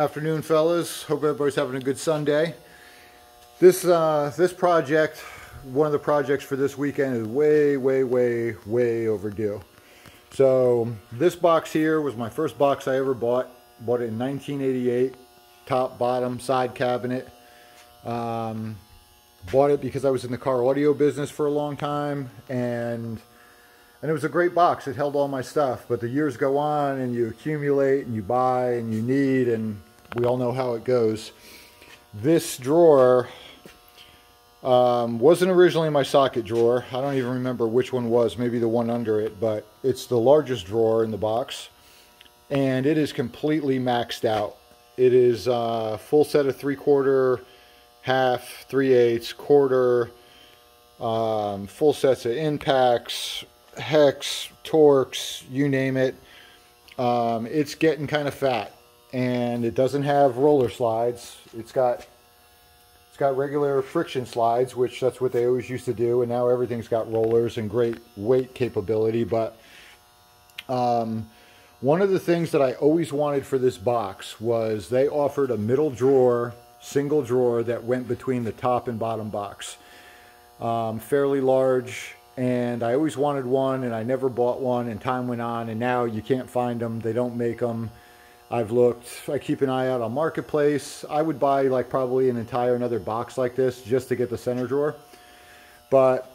Afternoon, fellas. Hope everybody's having a good Sunday. This uh, this project, one of the projects for this weekend, is way, way, way, way overdue. So this box here was my first box I ever bought. Bought it in 1988. Top, bottom, side cabinet. Um, bought it because I was in the car audio business for a long time, and and it was a great box. It held all my stuff. But the years go on and you accumulate and you buy and you need and we all know how it goes. This drawer um, wasn't originally my socket drawer. I don't even remember which one was, maybe the one under it, but it's the largest drawer in the box. And it is completely maxed out. It is a uh, full set of three quarter, half, three eighths, quarter, um, full sets of impacts, hex, Torx, you name it. Um, it's getting kind of fat and it doesn't have roller slides. It's got it's got regular friction slides, which that's what they always used to do, and now everything's got rollers and great weight capability. But um, one of the things that I always wanted for this box was they offered a middle drawer, single drawer that went between the top and bottom box. Um, fairly large, and I always wanted one and I never bought one and time went on and now you can't find them they don't make them I've looked I keep an eye out on marketplace. I would buy like probably an entire another box like this just to get the center drawer. But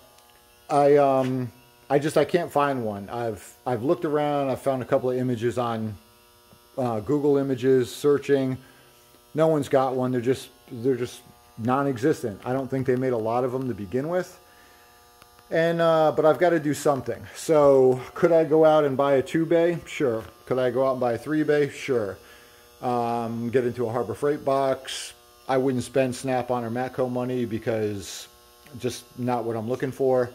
I um I just I can't find one. I've I've looked around. I've found a couple of images on uh, Google images searching. No one's got one. They're just they're just non-existent. I don't think they made a lot of them to begin with and uh, but I've got to do something. So could I go out and buy a two bay? Sure. Could I go out and buy a three bay? Sure. Um, get into a Harbor Freight box. I wouldn't spend Snap-on or Matco money because just not what I'm looking for.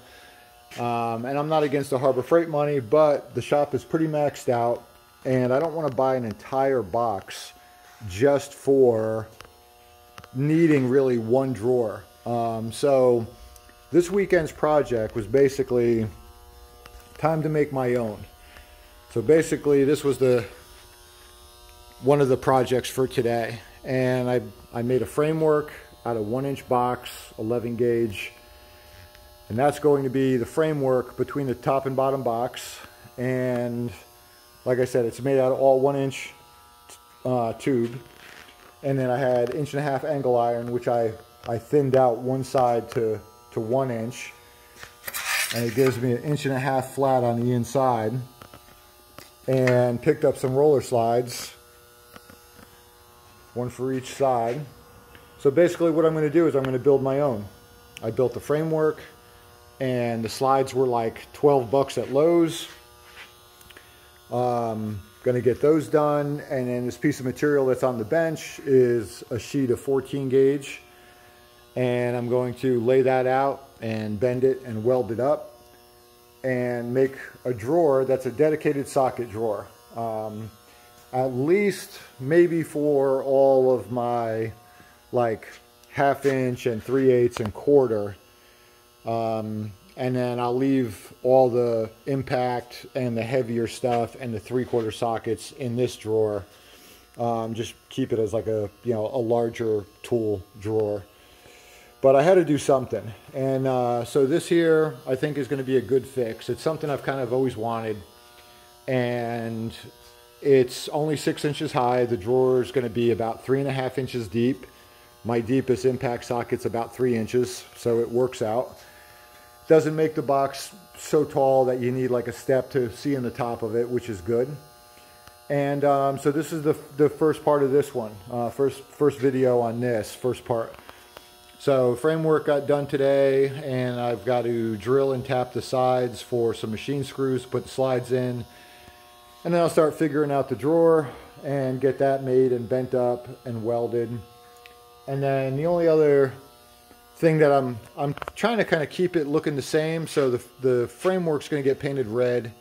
Um, and I'm not against the Harbor Freight money, but the shop is pretty maxed out, and I don't want to buy an entire box just for needing really one drawer. Um, so this weekend's project was basically time to make my own. So basically this was the one of the projects for today. And I, I made a framework out of one inch box, 11 gauge. And that's going to be the framework between the top and bottom box. And like I said, it's made out of all one inch uh, tube. And then I had inch and a half angle iron, which I, I thinned out one side to to one inch. And it gives me an inch and a half flat on the inside. And picked up some roller slides. One for each side. So basically what I'm going to do is I'm going to build my own. I built the framework and the slides were like 12 bucks at Lowe's. Um, going to get those done and then this piece of material that's on the bench is a sheet of 14 gauge and I'm going to lay that out and bend it and weld it up and make a drawer that's a dedicated socket drawer. Um, at least maybe for all of my like half inch and three eighths and quarter. Um, and then I'll leave all the impact and the heavier stuff and the three quarter sockets in this drawer. Um, just keep it as like a, you know, a larger tool drawer but I had to do something. And uh, so this here, I think is going to be a good fix. It's something I've kind of always wanted. And it's only six inches high. The drawer is going to be about three and a half inches deep. My deepest impact socket's about three inches, so it works out. Doesn't make the box so tall that you need like a step to see in the top of it, which is good. And um, so this is the, the first part of this one. Uh, first, first video on this, first part. So framework got done today and I've got to drill and tap the sides for some machine screws, to put the slides in. And then I'll start figuring out the drawer and get that made and bent up and welded. And then the only other thing that I'm I'm trying to kind of keep it looking the same. So the, the framework's going to get painted red.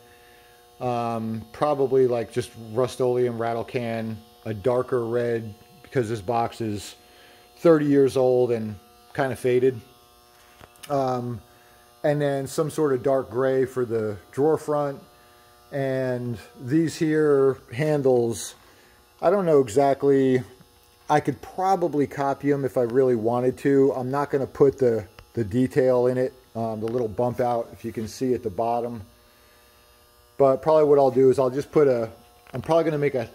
Um, probably like just Rust-Oleum rattle can, a darker red because this box is 30 years old and kind of faded. Um, and then some sort of dark gray for the drawer front. And these here handles, I don't know exactly I could probably copy them if I really wanted to. I'm not going to put the, the detail in it, um, the little bump out, if you can see at the bottom. But probably what I'll do is I'll just put a, I'm probably going to make a,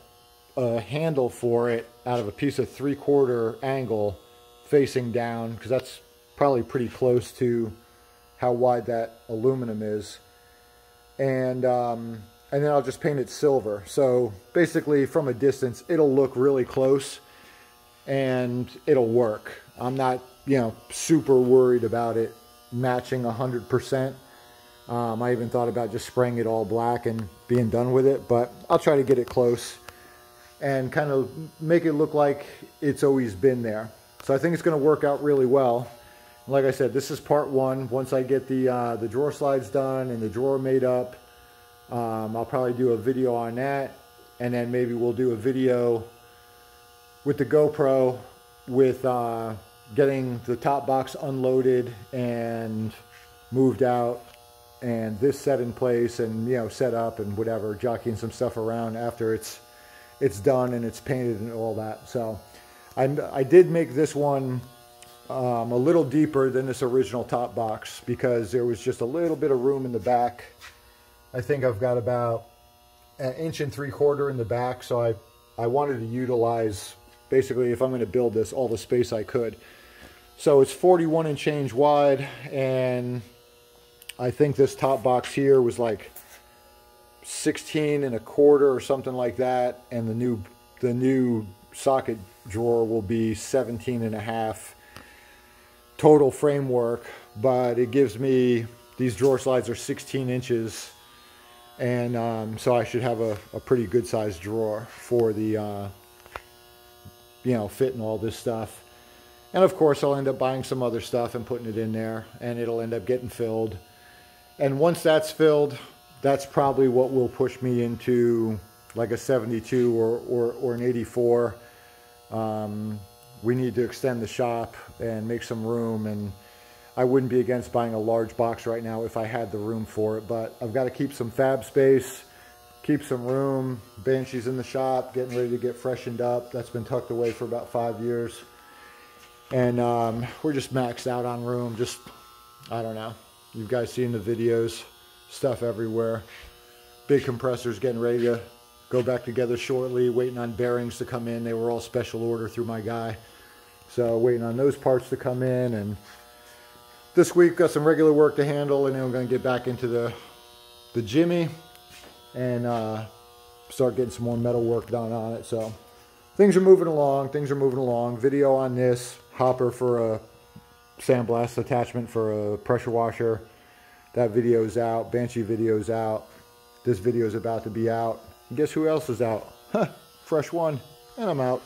a handle for it out of a piece of three quarter angle facing down because that's probably pretty close to how wide that aluminum is. And, um, and then I'll just paint it silver. So basically from a distance, it'll look really close and it'll work. I'm not, you know, super worried about it matching 100%. Um, I even thought about just spraying it all black and being done with it, but I'll try to get it close and kind of make it look like it's always been there. So I think it's going to work out really well. Like I said, this is part one. Once I get the, uh, the drawer slides done and the drawer made up, um, I'll probably do a video on that. And then maybe we'll do a video with the GoPro with uh, getting the top box unloaded and moved out and this set in place and you know set up and whatever jockeying some stuff around after it's it's done and it's painted and all that so I, I did make this one um, a little deeper than this original top box because there was just a little bit of room in the back I think I've got about an inch and three quarter in the back so I I wanted to utilize basically if I'm going to build this all the space I could so it's 41 and change wide and I think this top box here was like 16 and a quarter or something like that. And the new, the new socket drawer will be 17 and a half total framework, but it gives me, these drawer slides are 16 inches. And um, so I should have a, a pretty good sized drawer for the, uh, you know, fitting all this stuff. And of course, I'll end up buying some other stuff and putting it in there, and it'll end up getting filled. And once that's filled, that's probably what will push me into like a 72 or, or, or an 84. Um, we need to extend the shop and make some room and I wouldn't be against buying a large box right now if I had the room for it, but I've got to keep some fab space, keep some room. Banshee's in the shop, getting ready to get freshened up. That's been tucked away for about five years. And um, we're just maxed out on room. Just, I don't know. You guys seen the videos, stuff everywhere. Big compressors getting ready to go back together shortly, waiting on bearings to come in. They were all special order through my guy. So waiting on those parts to come in and this week got some regular work to handle and then going to get back into the the Jimmy and uh, start getting some more metal work done on it. So things are moving along. Things are moving along. Video on this hopper for a sandblast attachment for a pressure washer. That video is out. Banshee video is out. This video is about to be out. And guess who else is out? Huh, Fresh one. And I'm out.